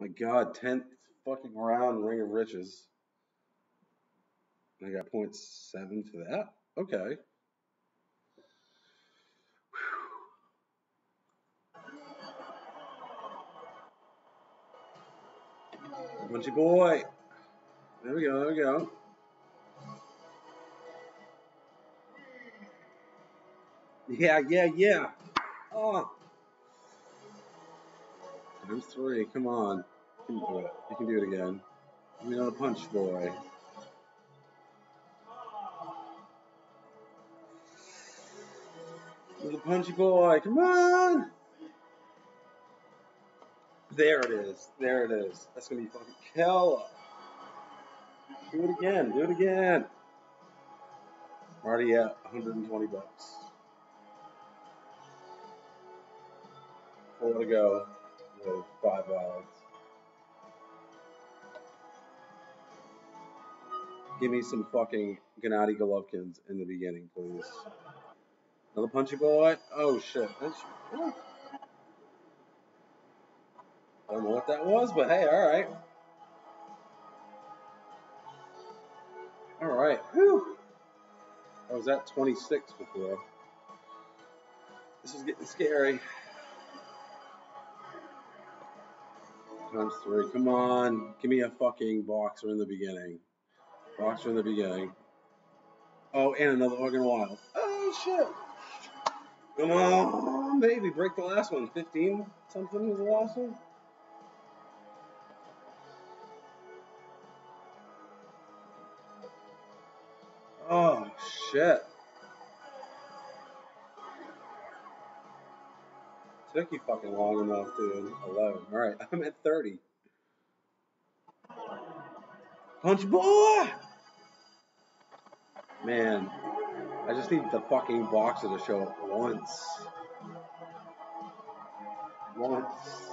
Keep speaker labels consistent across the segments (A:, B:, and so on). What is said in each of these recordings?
A: My God, tenth fucking round Ring of Riches. I got point seven for that. Okay. Munchy boy. There we go. There we go. Yeah, yeah, yeah. Oh, times three. Come on. You can do it. You can do it again. Give me another punch, boy. Another punchy boy. Come on. There it is. There it is. That's gonna be fucking killer. Do it again. Do it again. I'm already at 120 bucks. Four to go with five odds. Give me some fucking Gennady Golovkins in the beginning, please. Another punchy boy. Oh shit. I don't know what that was, but hey, all right. All right. Whew. I was at 26 before. This is getting scary. Come on. Give me a fucking boxer in the beginning. Boxer in the beginning. Oh, and another Oregon Wild. Oh shit. Come on, baby. Break the last one. 15 something was the last one? Oh shit. Took you fucking long enough, dude. 11. Alright, I'm at 30. Punch boy! Man, I just need the fucking boxer to show up once. Once.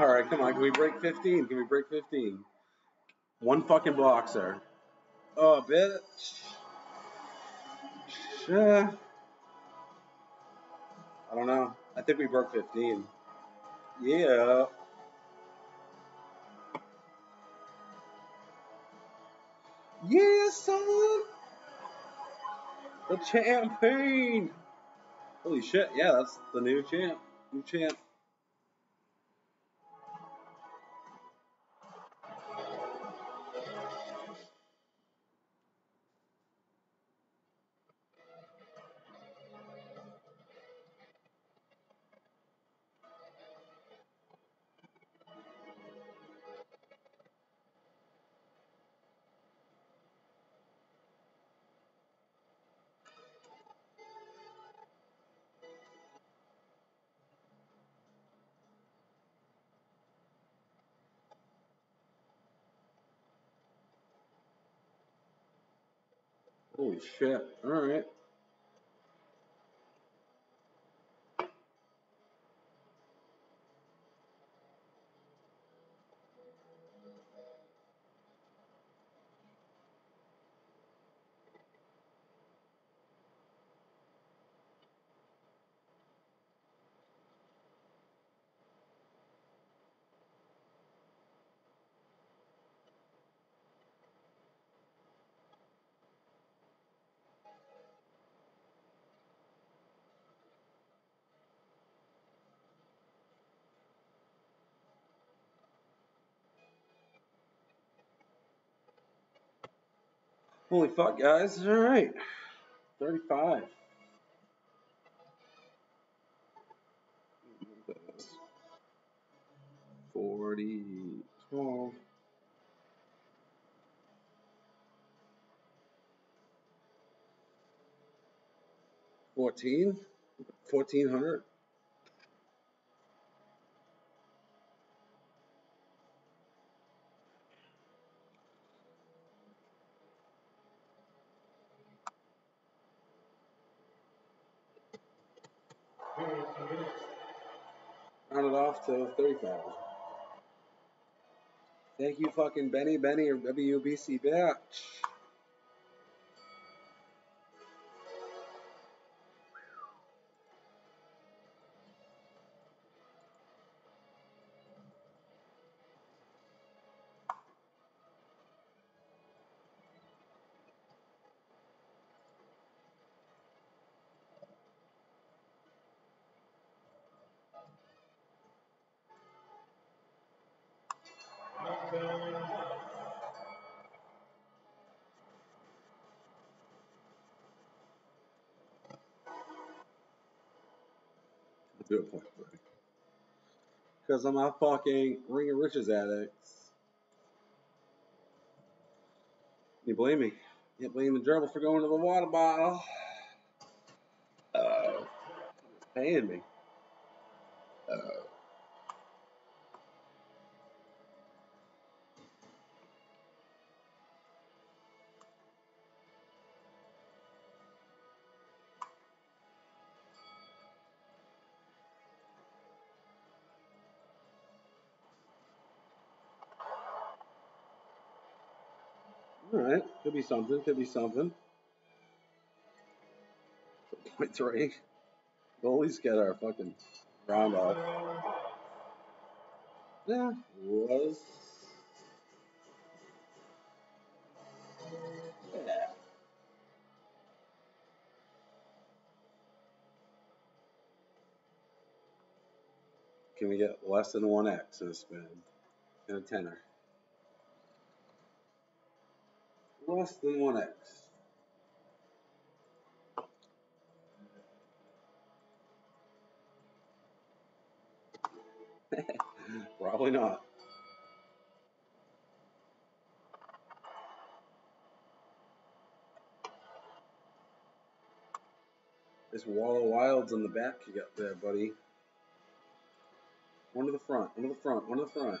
A: Alright, come on. Can we break 15? Can we break 15? One fucking boxer. Oh, bitch. Shit. I don't know. I think we broke 15. Yeah. Yeah, son! The champagne! Holy shit, yeah, that's the new champ. New champ. Holy shit. Alright. Holy fuck, guys. Alright. 35. 40, 12. 14? 1400? Round it off to 30,000. Thank you, fucking Benny, Benny, or WBC bitch. Do point. Because I'm a fucking Ring of Riches addict. You blame me. You blame the gerbil for going to the water bottle. Oh. Paying me. Oh. Alright, could be something, could be something. Point three. We'll at least get our fucking round off. Yeah, was. Yeah. Can we get less than 1x in a spin? In a tenner? Less than 1x. Probably not. There's Wall of Wilds in the back you got there, buddy. One to the front, one to the front, one to the front.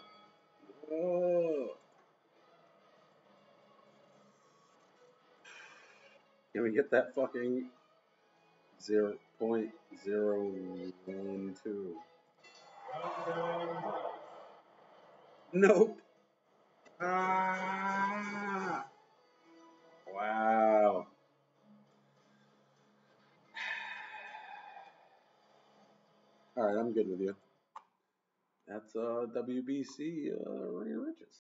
A: Oh. Can we get that fucking 0 0.012? Nope. Ah. Wow. All right, I'm good with you. That's uh, WBC uh, Ring Riches.